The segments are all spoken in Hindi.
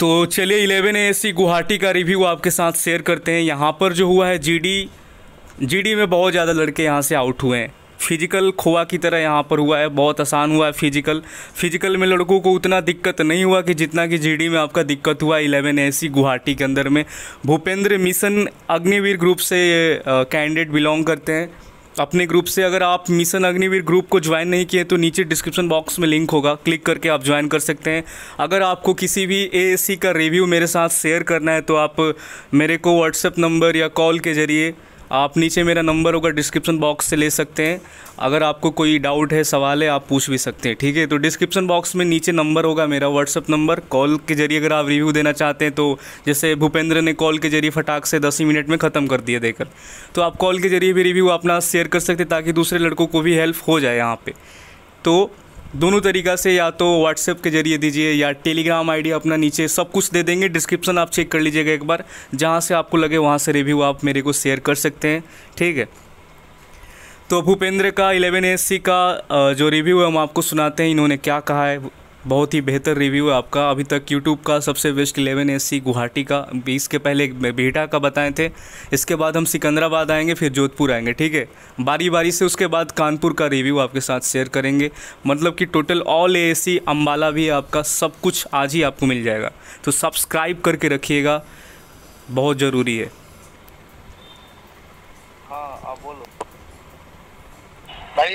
तो चलिए इलेवन ए गुवाहाटी का रिव्यू आपके साथ शेयर करते हैं। यहाँ पर जो हुआ है, जीडी जीडी में बहुत ज़्यादा लड़के यहाँ से आउट हुए हैं। फ़िज़िकल खोआ की तरह यहाँ पर हुआ है, बहुत आसान हुआ है फ़िज़िकल। फ़िज़िकल में लड़कों को उतना दिक्कत नहीं हुआ कि जितना कि जीडी में आपका दिक्कत हुआ इलेवन ए सी गुवाहाटी के अंदर में। भूपेंद्र मिशन अग्निवीर ग्रुप से कैंडिडेट बिलोंग करते हैं। अपने ग्रुप से अगर आप मिशन अग्निवीर ग्रुप को ज्वाइन नहीं किए तो नीचे डिस्क्रिप्शन बॉक्स में लिंक होगा। क्लिक करके आप ज्वाइन कर सकते हैं। अगर आपको किसी भी ए का रिव्यू मेरे साथ शेयर करना है तो आप मेरे को व्हाट्सएप नंबर या कॉल के ज़रिए आप नीचे मेरा नंबर होगा डिस्क्रिप्शन बॉक्स से ले सकते हैं। अगर आपको कोई डाउट है, सवाल है, आप पूछ भी सकते हैं, ठीक है? तो डिस्क्रिप्शन बॉक्स में नीचे नंबर होगा मेरा व्हाट्सअप नंबर। कॉल के ज़रिए अगर आप रिव्यू देना चाहते हैं तो जैसे भूपेंद्र ने कॉल के ज़रिए फटाक से दस ही मिनट में ख़त्म कर दिया देकर। तो आप कॉल के ज़रिए भी रिव्यू अपना शेयर कर सकते ताकि दूसरे लड़कों को भी हेल्प हो जाए यहाँ पर तो दोनों तरीक़ा से या तो व्हाट्सएप के ज़रिए दीजिए या टेलीग्राम आईडी अपना नीचे सब कुछ दे देंगे। डिस्क्रिप्शन आप चेक कर लीजिएगा एक बार। जहाँ से आपको लगे वहाँ से रिव्यू आप मेरे को शेयर कर सकते हैं। ठीक है? तो भूपेंद्र का इलेवन एस का जो रिव्यू है हम आपको सुनाते हैं। इन्होंने क्या कहा है? बहुत ही बेहतर रिव्यू है आपका। अभी तक यूट्यूब का सबसे बेस्ट इलेवन एस गुवाहाटी का बीस के पहले बेटा का बताए थे। इसके बाद हम सिकंदराबाद आएँगे, फिर जोधपुर आएँगे, ठीक है? बारी बारी से उसके बाद कानपुर का रिव्यू आपके साथ शेयर करेंगे। मतलब कि total all A C Ambala भी आपका, सब कुछ आज ही आपको मिल जाएगा। तो सब्सक्राइब करके रखिएगा। बहुत ज़रूरी हाँ। भाई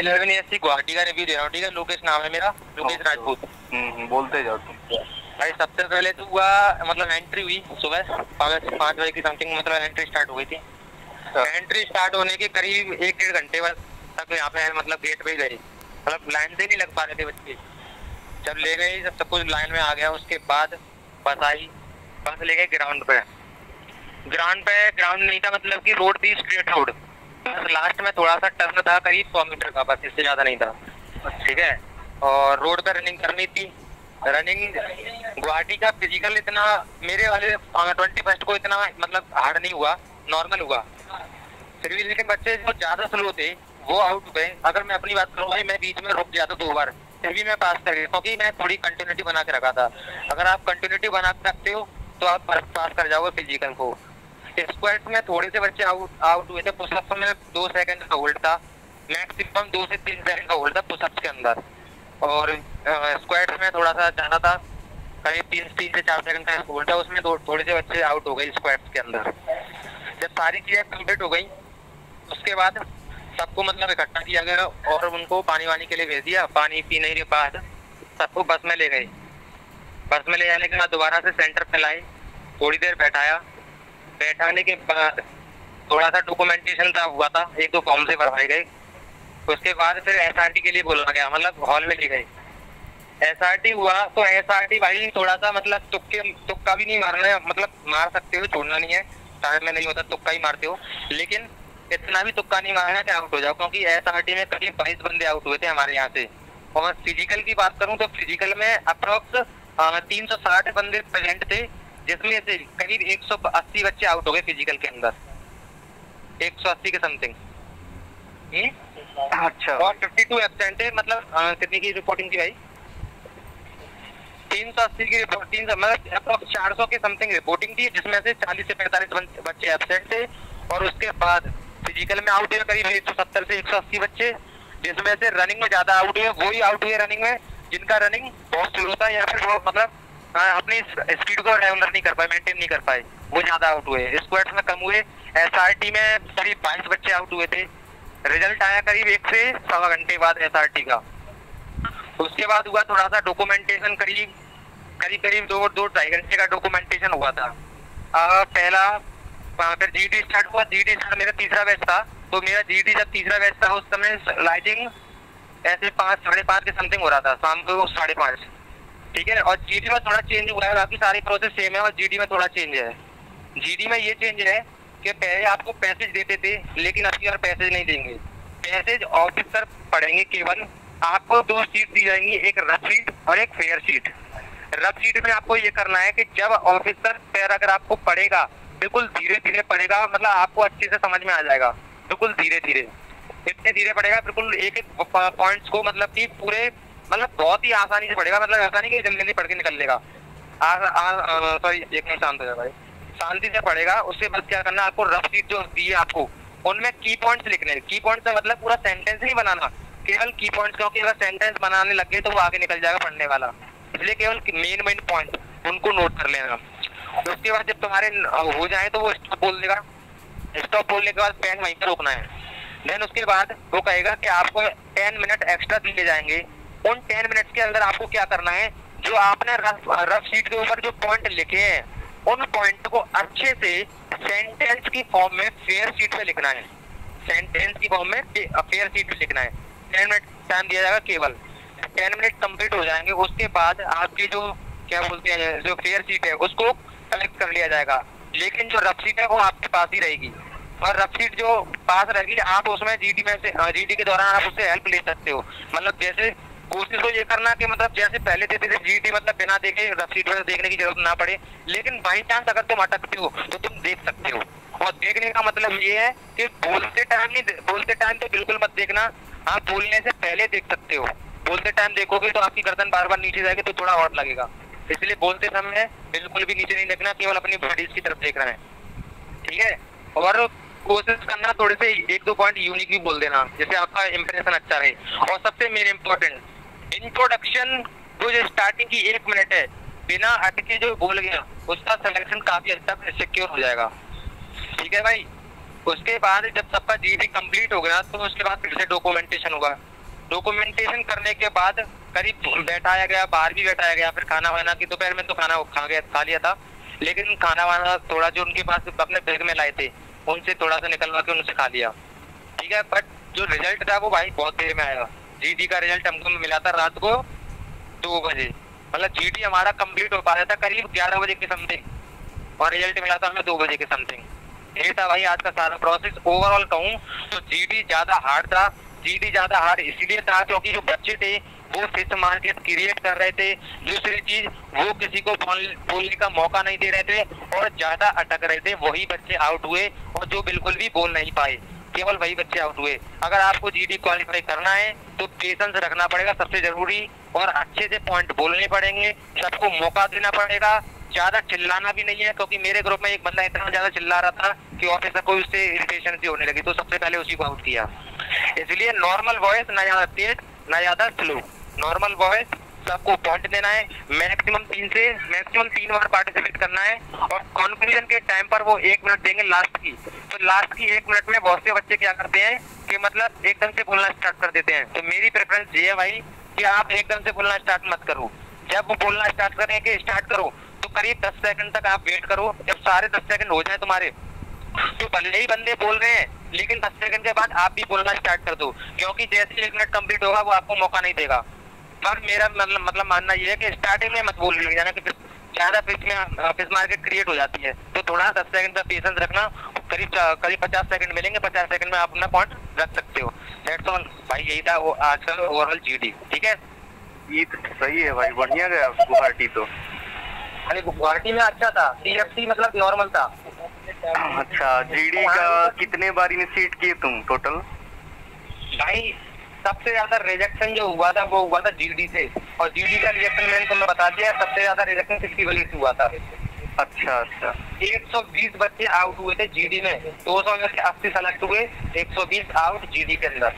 इलेवन ईयर सी गुवाहाटी का रिव्यू दे रहा हूँ ठीक है? लोकेश नाम है मेरा लोकेश राजपूत। हम्म, हम्म, बोलते जाओ भाई सबसे पहले तो हुआ मतलब एंट्री हुई सुबह पाँच पाँच बजे की समथिंग मतलब एंट्री स्टार्ट हो गई थी। एंट्री अच्छा। स्टार्ट होने के करीब एक डेढ़ घंटे बाद तक यहाँ पे मतलब गेट पे गए। मतलब लाइन से नहीं लग पा रहे थे बच्चे। जब ले गए जब सब कुछ लाइन में आ गया उसके बाद बस आई बस ले गए ग्राउंड पे। ग्राउंड पे ग्राउंड नहीं था मतलब की रोड थी स्ट्रेट रोड लास्ट में थोड़ा सा टर्न था, करीब सौ मीटर का, बस इससे ज़्यादा नहीं था। ठीक है? और रोड पे रनिंग करनी थी। रनिंग गुवाहाटी का फ़िज़िकल इतना, मेरे वाले ट्वेंटी फ़र्स्ट को इतना मतलब हार्ड नहीं हुआ नॉर्मल हुआ। फिर भी लेकिन बच्चे जो ज़्यादा स्लो थे, वो आउट हुए अगर मैं अपनी बात करूँ, भाई, मैं बीच में रुक गया था दो बार, फिर भी मैं पास कर गया, क्योंकि मैं थोड़ी कंटिन्यूटी बना के रखा था। अगर आप कंटिन्यूटी बना के रखते हो तो आप पास कर जाओगे फ़िज़िकल को। स्क्वाड्स में थोड़े से बच्चे आउट आउट हुए थे। पुशअप्स में दो सेकंड का होल्ड था। मैक्सिमम दो से तीन सेकंड का होल्ड था पुशअप्स के अंदर। और स्क्वाड्स में थोड़ा सा ज़्यादा था। करीब तीन तीन से चार सेकंड का होल्ड था। उसमें थोड़े से बच्चे आउट हो गए स्क्वाड्स के अंदर। जब सारी चीज़ें कंप्लीट हो गई, उसके बाद सबको मतलब इकट्ठा किया गया और उनको पानी वानी के लिए भेज दिया। पानी पीने के बाद सबको बस में ले गए। बस में ले जाने के बाद दोबारा से सेंटर पे लाए। थोड़ी देर बैठाया। बैठाने के बाद थोड़ा सा डॉक्यूमेंटेशन था, हुआ था। एक दो फॉर्म से भरवाए गए। उसके बाद फिर एसआरटी के लिए बोला गया मतलब हॉल में ले गए। एस हुआ तो एस भाई थोड़ा सा मतलब तुक्के, तुक्का भी नहीं मारना है। मतलब मार सकते हो, छोड़ना नहीं है। टाइम में नहीं होता तुक्का ही मारते हो। लेकिन इतना भी तुक्का नहीं मारना कि आउट हो जाओ, क्योंकि एसआरटी में करीब बाईस बंदे आउट हुए थे हमारे यहाँ से। और फ़िज़िकल की बात करूँ तो फ़िज़िकल में अप्रोक्स तीन सौ साठ बंदे प्रेजेंट थे। जिसमें से करीब 180 बच्चे आउट हो गए फ़िज़िकल के अंदर। 180 के समथिंग हम्म? अच्छा। और 52 एबसेंट है मतलब कितनी की रिपोर्टिंग थी भाई? तीन सौ अस्सी की रिपोर्टिंग मतलब चार सौ के समथिंग रिपोर्टिंग थी जिसमें से चालीस से पैंतालीस बच्चे एबसेंट थे और उसके बाद फ़िज़िकल में आउट हुए करीब एक सौ सत्तर से एक सौ अस्सी बच्चे जिसमें से रनिंग में ज़्यादा आउट हुए वही आउट हुए रनिंग में जिनका रनिंग बहुत स्लो था या फिर वो मतलब अपनी स्पीड को रेगुलर नहीं कर पाए मेंटेन नहीं कर पाए। वो ज़्यादा आउट हुए। स्क्वाड्स में कम हुए। एसआरटी में करीब बाईस बच्चे आउट हुए थे। रिज़ल्ट आया करीब एक से सवा घंटे बाद एसआरटी का। उसके बाद हुआ थोड़ा सा डॉक्यूमेंटेशन करीब करीब करीब दो दो ढाई घंटे का डॉक्यूमेंटेशन हुआ था। आ, पहला फिर जी डी स्टार्ट हुआ। जी डी स्टार्ट मेरा तीसरा बैच था। तो मेरा जी डी जब तीसरा बैच था उस समय लाइटिंग ऐसे पाँच साढ़े पाँच के समथिंग हो रहा था। शाम को साढ़े पाँच। ठीक है, और जीडी में थोड़ा चेंज हुआ है, बाकी सारी प्रोसेस सेम है, और जीडी में थोड़ा चेंज है। जीडी में ये चेंज है कि पहले आपको पैसेज देते थे, लेकिन अभी और पैसेज नहीं देंगे। पैसेज ऑफिसर पढ़ेंगे केवल, आपको दो सीट दी जाएँगी, एक रफ सीट और एक फेयर सीट रफ सीट में आपको ये करना है कि जब ऑफिसर पैर अगर आपको पढ़ेगा, बिल्कुल धीरे धीरे पढ़ेगा मतलब आपको अच्छे से समझ में आ जाएगा, बिल्कुल धीरे धीरे इतने धीरे पड़ेगा बिल्कुल एक एक पॉइंट्स को मतलब कि पूरे मतलब बहुत ही आसानी से पड़ेगा मतलब ऐसा नहीं कि जल्दी जल्दी पढ़ के निकल लेगा। सॉरी एक मिनट शांत हो जाए भाई। शांति से पढ़ेगा, उसके बाद क्या करना, आपको रफ शीट जो दी है आपको, उनमें की पॉइंट्स लिखने की पॉइंट्स का मतलब पूरा सेंटेंस नहीं बनाना, केवल की पॉइंट्स क्योंकि अगर सेंटेंस बनाने लग गए तो वो आगे निकल जाएगा पढ़ने वाला। इसलिए केवल मेन मेन पॉइंट उनको नोट कर लेना। उसके बाद जब तुम्हारे हो जाए तो वो स्टॉप बोल देगा। स्टॉप बोलने के बाद पेन वहीं पर रोकना है। देन उसके बाद वो कहेगा कि आपको टेन मिनट एक्स्ट्रा दिए जाएँगे। उन टेन मिनट्स के अंदर आपको क्या करना है? जो आपने रफ रफ शीट के ऊपर जो पॉइंट लिखे हैं, उन पॉइंट को अच्छे से सेंटेंस की फॉर्म में फेयर शीट पे लिखना है। सेंटेंस की फॉर्म में फेयर शीट पे लिखना है। टेन मिनट टाइम दिया जाएगा केवल। टेन मिनट कंप्लीट हो जाएँगे। उसके बाद आपकी जो, क्या बोलते हैं, जो फेयर शीट है, उसको कलेक्ट कर लिया जाएगा। लेकिन जो रफ शीट है, वो आपके पास ही रहेगी। और रफ शीट जो पास रहेगी, आप उसमें जीडी में से जीडी के दौरान आप उससे हेल्प ले सकते हो। मतलब जैसे कोशिश तो ये करना कि मतलब जैसे पहले देते थे जीटी मतलब बिना देखे रसीद वगैरह देखने की ज़रूरत ना पड़े। लेकिन बाई चांस अगर तुम अटकते हो तो तुम देख सकते हो। और देखने का मतलब ये है कि बोलते टाइम नहीं बोलते टाइम तो बिल्कुल मत देखना। आप बोलने से पहले देख सकते हो। बोलते टाइम देखोगे तो आपकी गर्दन बार बार नीचे जाएगी तो थोड़ा और लगेगा। इसलिए बोलते समय बिल्कुल भी नीचे नहीं देखना, केवल अपनी बॉडीज की तरफ़ देखना है। ठीक है? और कोशिश करना थोड़े से एक दो पॉइंट यूनिक भी बोल देना जैसे आपका इम्प्रेशन अच्छा रहे। और सबसे मेन इम्पोर्टेंट इंट्रोडक्शन वो जो स्टार्टिंग की एक मिनट है, बिना अटके जो बोल गया, उसका सिलेक्शन काफ़ी हद तक सिक्योर हो जाएगा। ठीक है भाई? उसके बाद जब सबका जीडी कंप्लीट हो गया तो उसके बाद फिर से डॉक्यूमेंटेशन होगा। डॉक्यूमेंटेशन करने के बाद करीब बैठाया गया, बाहर भी बैठाया गया, फिर खाना वाना की दोपहर में तो खाना खा गया, खा लिया था। लेकिन खाना वाना थोड़ा जो उनके पास अपने बैग में लाए थे, उनसे थोड़ा सा निकलवा के उनसे खा लिया। ठीक है? बट जो रिज़ल्ट था वो भाई बहुत देर में आएगा जीडी का रिज़ल्ट हमको मिला था रात को दो बजे। मतलब जीडी हमारा कंप्लीट हो पाया था करीब ग्यारह बजे के समथिंग और रिज़ल्ट मिला था हमें दो बजे के समथिंग ये था भाई आज का सारा प्रोसेस ओवरऑल कहूँ तो जीडी ज़्यादा हार्ड था। जीडी ज़्यादा हार्ड इसलिए था क्योंकि जो बच्चे थे, वो फ़िश मार्केट क्रिएट कर रहे थे। दूसरी चीज़, वो किसी को बोलने का मौका नहीं दे रहे थे और ज़्यादा अटक रहे थे। वही बच्चे आउट हुए और जो बिल्कुल भी बोल नहीं पाए। केवल वही बच्चे आउट हुए। अगर आपको जीडी क्वालिफाई करना है तो पेशेंस रखना पड़ेगा, सबसे ज़रूरी और अच्छे से पॉइंट बोलने पड़ेंगे, सबको मौका देना पड़ेगा। ज़्यादा चिल्लाना भी नहीं है, क्योंकि मेरे ग्रुप में एक बंदा इतना ज़्यादा चिल्ला रहा था कि ऑफिसर को उससे इरिटेशन भी होने लगी तो सबसे पहले उसी को आउट किया। इसलिए नॉर्मल वॉइस ना ज़्यादा तेज ना ज़्यादा स्लो नॉर्मल वॉइस सबको पॉइंट देना है मैक्सिमम तीन से मैक्सिमम तीन बार पार्टिसिपेट करना है और कॉन्क्लूजन के टाइम पर वो एक मिनट देंगे लास्ट की। तो लास्ट की एक मिनट में बहुत से बच्चे क्या करते हैं कि मतलब एकदम से बोलना स्टार्ट कर देते हैं। तो मेरी प्रेफरेंस ये है भाई कि आप एकदम से बोलना स्टार्ट मत करो। जब वो बोलना स्टार्ट करें कि स्टार्ट करो तो करीब दस सेकंड तक आप वेट करो। जब सारे दस सेकंड हो जाए तुम्हारे तो भले ही बंदे बोल रहे हैं, लेकिन दस सेकंड के बाद आप भी बोलना स्टार्ट कर दो। क्योंकि जैसे एक मिनट कंप्लीट होगा, वो आपको मौका नहीं देगा। पर मेरा मतलब मतलब मानना ये है कि स्टार्टिंग में मत बोल लग जाना कि ज़्यादा फ़िश में फ़िश मार्केट क्रिएट हो जाती है। तो थोड़ा दस सेकंड का पेशेंस रखना करीब करीब पचास सेकंड मिलेंगे पचास सेकंड में आप अपना पॉइंट रख सकते हो। दैट्स ऑल भाई यही था वो आज का ओवरऑल जीडी ठीक है? ये तो सही है भाई बढ़िया गया गुवाहाटी तो। अरे गुवाहाटी में अच्छा था। टीएफसी मतलब नॉर्मल था। अच्छा जीडी का कितने बार इनिशिएट किए तुम टोटल भाई सबसे ज़्यादा रिजेक्शन जो हुआ था वो हुआ था जीडी से। और जीडी का रिजेक्शन मैंने तुम्हें बता दिया सबसे ज़्यादा रिजेक्शन किसकी वजह से हुआ था? अच्छा अच्छा। 120 बच्चे आउट हुए थे जीडी में 200 में से 80 सेलेक्ट हुए 120 आउट जीडी के अंदर।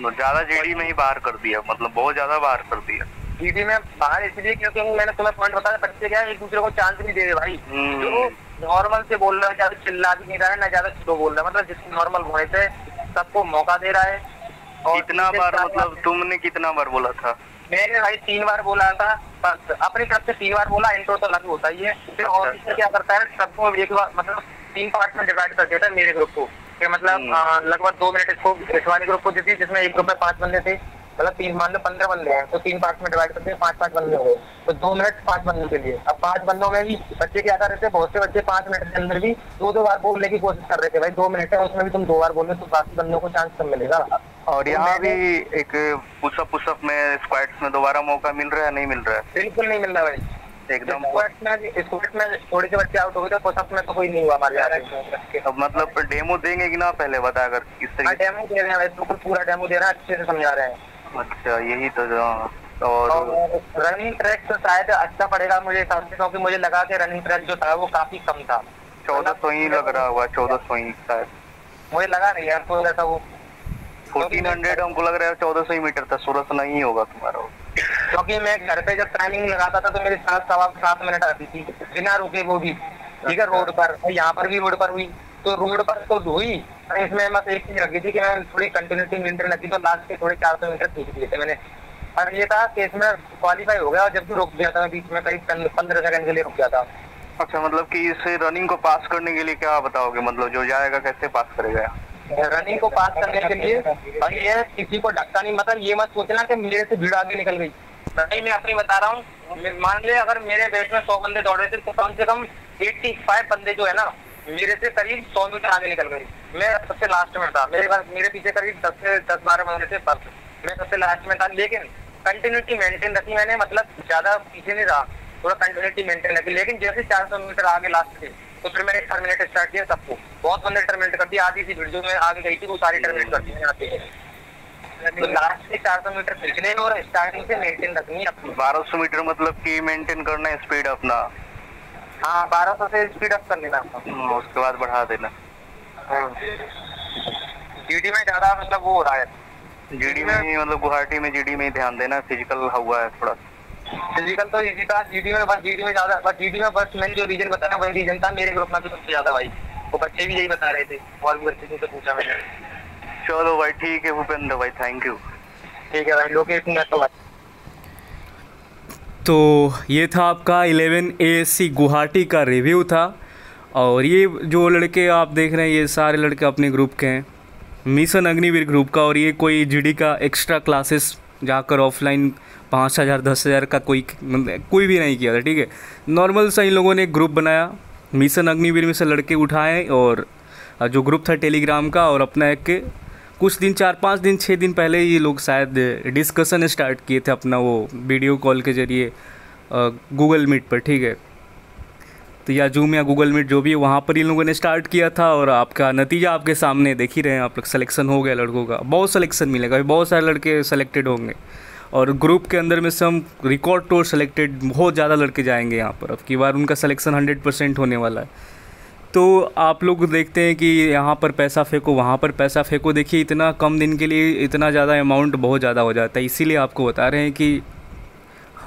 ज़्यादा जीडी में ही बाहर कर दिया मतलब बहुत ज़्यादा बाहर कर दिया। जीडी में बाहर इसलिए क्योंकि मैंने तुम्हें पॉइंट बताया बच्चे क्या एक दूसरे को चांस नहीं दे रहे भाई। हम्म। जो नॉर्मल से बोल रहा है ज़्यादा चिल्ला भी नहीं रहा है ना ज़्यादा स्लो बोल रहा है। मतलब जिसकी नॉर्मल वॉइस है सबको मौका दे रहा है। कितना बार मतलब तुमने कितना बार बोला था? मैंने भाई तीन बार बोला था बस अपनी तरफ़ से तीन बार बोला इंट्रो तो अलग होता ही है। फिर ऑफिसर अच्छा। क्या करता है सबको एक बार मतलब तीन पार्ट में डिवाइड कर देता है मेरे ग्रुप को। कि मतलब हम्म। लगभग दो मिनट इसको शिवानी ग्रुप को दी थी जिसमें एक ग्रुप में पाँच बंदे थे मतलब तीन मान लो पंद्रह बंदे हैं तो तीन पार्ट में डिवाइड करते हैं पाँच पाँच बंदे हो गए। तो दो मिनट पाँच बंदों के लिए। अब पाँच बंदों में भी बच्चे क्या कर रहे थे बहुत से बच्चे पाँच मिनट के अंदर भी दो दो बार बोलने की कोशिश कर रहे थे भाई दो मिनट है उसमें भी तुम दो बार बोल तो बाकी बंदों को चांस कम मिलेगा? और यहाँ भी एक पुशअप पुशअप में स्क्वाड्स में दोबारा मौका मिल रहा है नहीं मिल रहा है? बिल्कुल नहीं मिल रहा भाई। एकदम स्क्वाड्स में थोड़े से बच्चे आउट हो गए पुशअप में तो कोई नहीं हुआ हमारे अब मतलब डेमो देंगे कि ना पहले बता कर किस तरीके डेमो हाँ, दे रहे हैं बिल्कुल पूरा डेमो दे रहे हैं अच्छे से समझा रहे हैं। अच्छा यही तो और और रनिंग ट्रैक तो शायद अच्छा पड़ेगा मुझे हिसाब से क्योंकि मुझे लगा कि रनिंग ट्रैक जो था वो काफ़ी कम था। चौदह सौ ही लग रहा हुआ चौदह सौ ही शायद। मुझे लगा नहीं यार तो ऐसा वो फोर्टीन हंड्रेड हमको लग रहा है चौदह सौ ही मीटर था। सोलह सौ नहीं होगा तुम्हारा। क्योंकि मैं घर पे जब टाइमिंग लगाता था तो मेरी सात सवा सात मिनट आती थी। बिना रुके वो भी। ठीक है रोड पर। और यहाँ पर भी रोड पर हुई। तो रोड पर तो हुई पर इसमें बस एक चीज़ रखी थी कि मैं थोड़ी कंटिन्यूटी मेंटेन रखी तो लास्ट के थोड़े चार सौ मीटर खींच दिए थे मैंने। और ये था कि इसमें क्वालिफाई हो गया और जब भी रुक गया था बीच में करीब पंद्रह सेकंड के लिए रुक गया था। अच्छा मतलब कि इस रनिंग को पास करने के लिए क्या बताओगे? मतलब जो जाएगा कैसे पास करेगा? रनिंग को पास करने के लिए। और ये किसी को धक्का नहीं मतलब ये मत सोचना कि मेरे से भीड़ आगे निकल गई। नहीं, मैं अपनी बता रहा हूँ मान ले अगर मेरे बेट में सौ बंदे दौड़े थे तो कम से कम एट्टी फाइव बंदे जो है ना, मेरे से करीब सौ मीटर आगे निकल गई मैं सबसे लास्ट में था। मेरे मेरे पीछे करीब दस से दस बारह बंदे थे बस मैं सबसे लास्ट में था, लेकिन कंटिन्यूटी मेंटेन रखी मैंने मतलब ज़्यादा पीछे नहीं रहा। थोड़ा कंटिन्यूटी मेंटेन रखी, लेकिन जैसे चार सौ मीटर आगे लास्ट थे तो फिर मैंने टर्मिनेट स्टार्ट किया सबको। बहुत बंदे टर्मिनेट कर दिया आधी सी भीड़ जो मैं आगे गई थी वो सारी टर्मिनेट कर दी मैंने आते तो लास्ट से चार सौ मीटर खींचने और स्टार्टिंग से मेंटेन रखनी है अपनी। बारह सौ मीटर मतलब कि मेंटेन करना है स्पीड अपना। हाँ बारह सौ से स्पीड अप कर लेना। आपका हम्म, उसके बाद बढ़ा देना। जीडी में ज़्यादा मतलब वो हो रहा है। जीडी में मतलब गुवाहाटी में जीडी में ध्यान देना। फ़िज़िकल हुआ है थोड़ा। फ़िज़िकल तो इजी था जीडी में बस जीडी में ज़्यादा बस जीडी में बस मैंने जो रीजन बताया वही रीजन था मेरे ग्रुप में भी सबसे ज़्यादा भाई। वो बच्चे भी यही बता रहे थे और भी बच्चे से पूछा मैंने। चलो भाई ठीक है भूपेंद्र भाई थैंक यू ठीक है भाई लोकेशन तो भाई तो ये था आपका 11 ए गुवाहाटी का रिव्यू था और ये जो लड़के आप देख रहे हैं ये सारे लड़के अपने ग्रुप के हैं। मिशन अग्निवीर ग्रुप का और ये कोई जीडी का एक्स्ट्रा क्लासेस जाकर ऑफलाइन पाँच हज़ार, दस हज़ार का कोई मतलब कोई भी नहीं किया था, ठीक है? नॉर्मल सा इन लोगों ने एक ग्रुप बनाया, मिशन अग्निवीर में से लड़के उठाए और जो ग्रुप था टेलीग्राम का और अपना एक कुछ दिन, चार पाँच दिन छः दिन पहले ये लोग शायद डिस्कशन स्टार्ट किए थे अपना वो वीडियो कॉल के ज़रिए गूगल मीट पर, ठीक है? तो या जूम या गूगल मीट जो भी है वहाँ पर इन लोगों ने स्टार्ट किया था और आपका नतीजा आपके सामने देख ही रहे हैं आप लोग। सलेक्शन हो गया लड़कों का। बहुत सलेक्शन मिलेगा। बहुत सारे लड़के सेलेक्टेड होंगे। और ग्रुप के अंदर में से हम रिकॉर्ड टोर सेलेक्टेड बहुत ज़्यादा लड़के जाएँगे यहाँ पर। अब की बार उनका सलेक्शन हंड्रेड परसेंट होने वाला है। तो आप लोग देखते हैं कि यहाँ पर पैसा फेंको, वहाँ पर पैसा फेंको। देखिए, इतना कम दिन के लिए इतना ज़्यादा अमाउंट बहुत ज़्यादा हो जाता है। इसीलिए आपको बता रहे हैं कि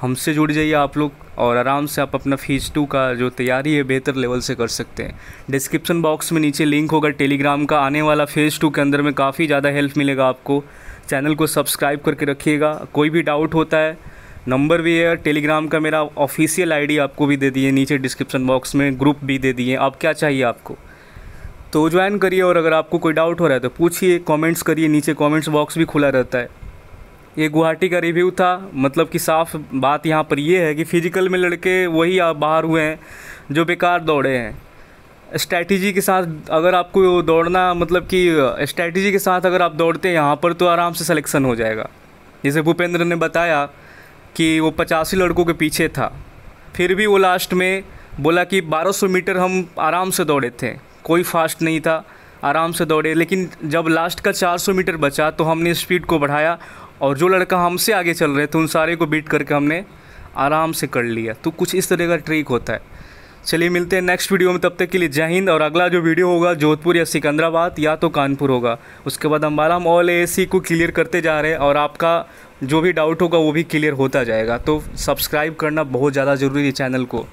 हमसे जुड़ जाइए आप लोग और आराम से आप अपना फ़ीस टू का जो तैयारी है, बेहतर लेवल से कर सकते हैं। डिस्क्रिप्शन बॉक्स में नीचे लिंक होगा टेलीग्राम का। आने वाला फ़ेज़ टू के अंदर में काफ़ी ज़्यादा हेल्प मिलेगा आपको। चैनल को सब्सक्राइब करके रखिएगा। कोई भी डाउट होता है नंबर भी है टेलीग्राम का मेरा ऑफिशियल आईडी आपको भी दे दिए, नीचे डिस्क्रिप्शन बॉक्स में ग्रुप भी दे दिए। अब क्या चाहिए आपको? तो ज्वाइन करिए और अगर आपको कोई डाउट हो रहा है तो पूछिए कमेंट्स करिए। नीचे कमेंट्स बॉक्स भी खुला रहता है। ये गुवाहाटी का रिव्यू था। मतलब कि साफ़ बात यहाँ पर ये है कि फ़िज़िकल में लड़के वही बाहर हुए हैं, जो बेकार दौड़े हैं। स्ट्रैटेजी के साथ अगर आपको दौड़ना मतलब कि स्ट्रैटेजी के साथ अगर आप दौड़ते हैं, यहाँ पर तो आराम से सिलेक्शन हो जाएगा। जैसे भूपेंद्र ने बताया कि वो पचासी लड़कों के पीछे था। फिर भी वो लास्ट में बोला कि 1200 मीटर हम आराम से दौड़े थे। कोई फास्ट नहीं था, आराम से दौड़े। लेकिन जब लास्ट का 400 मीटर बचा तो हमने स्पीड को बढ़ाया और जो लड़का हमसे आगे चल रहे थे, उन सारे को बीट करके हमने आराम से कर लिया। तो कुछ इस तरह का ट्रिक होता है। चलिए मिलते हैं नेक्स्ट वीडियो में, तब तक के लिए जय हिंद और अगला जो वीडियो होगा, जोधपुर या सिकंदराबाद या तो कानपुर होगा। उसके बाद अम्बाला हम ऑल ए को क्लियर करते जा रहे हैं और आपका जो भी डाउट होगा, वो भी क्लियर होता जाएगा। तो सब्सक्राइब करना बहुत ज़्यादा ज़रूरी है चैनल को।